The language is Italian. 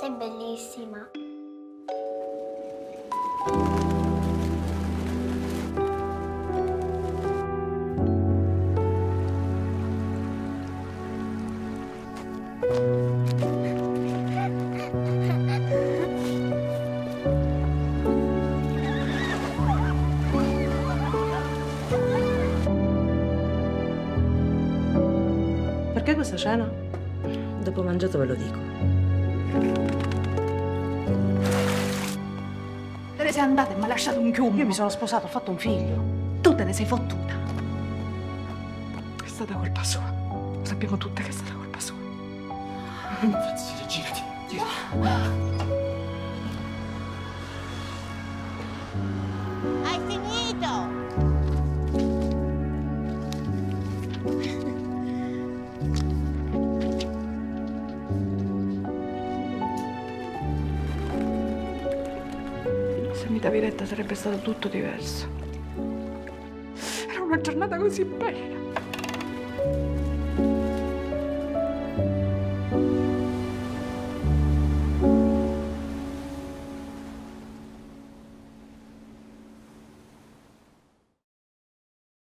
Sei bellissima. Perché questa cena? Dopo mangiato ve lo dico. Te ne sei andata e mi hai lasciato un chiumo. Io mi sono sposato, ho fatto un figlio. Tu te ne sei fottuta. È stata colpa sua. Lo sappiamo tutte che è stata colpa sua. Francesca, girati, girati. Hai finito! Se mi davi retta sarebbe stato tutto diverso. Era una giornata così bella.